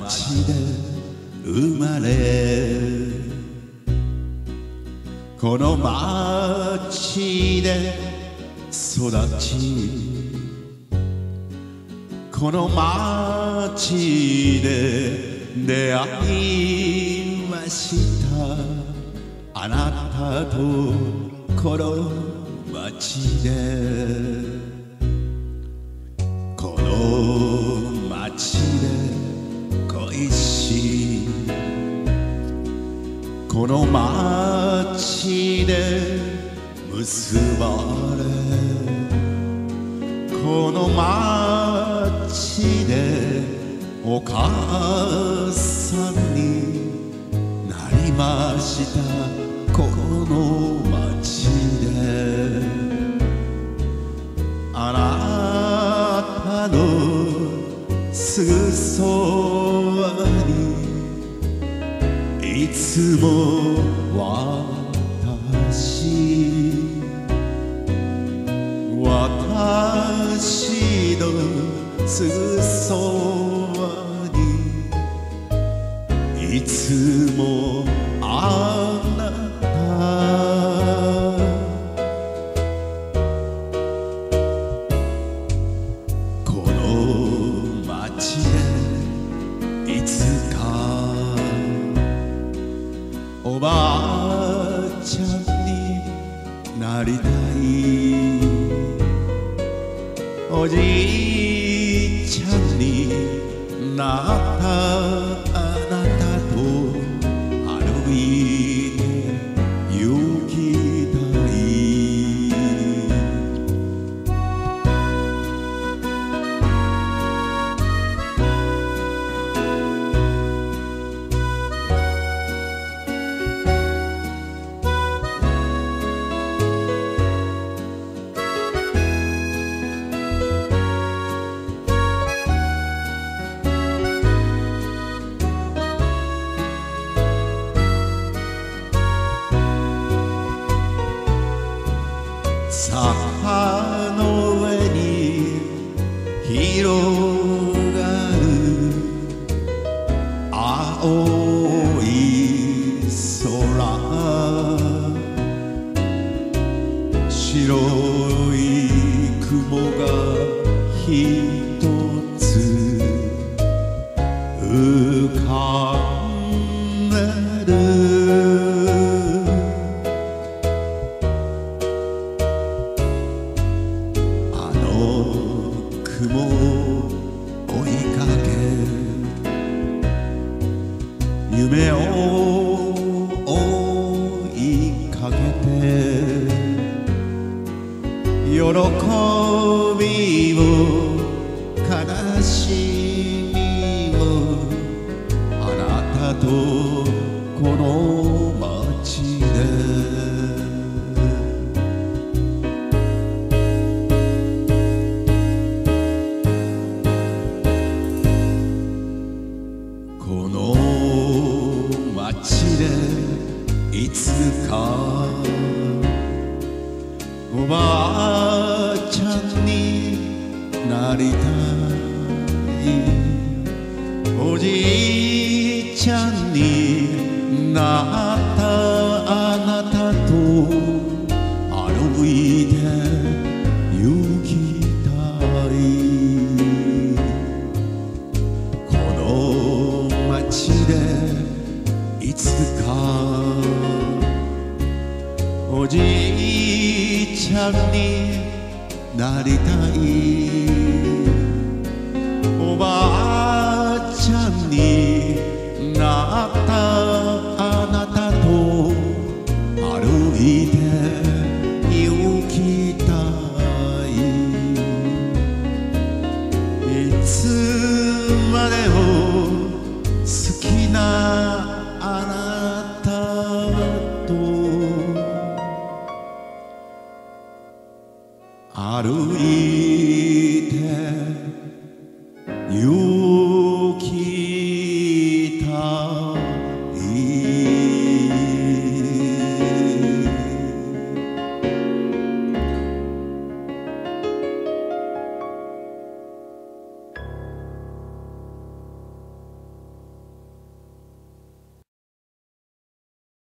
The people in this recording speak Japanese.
町で生まれ。この町で育ち。この町で出会いました。あなたとこの町で。この町で恋しいこの町で結ばれこの町でお母さんになりました。この町いつも私私のすそばにいつもなりたい。おじいちゃんになった。坂の上に広い喜びも悲しみもあなたとこの街で。この街でいつかおばありたいおじいちゃんになったあなたと歩いて行きたいこの街でいつかおじいちゃんになりたい。おばあ歩いて行き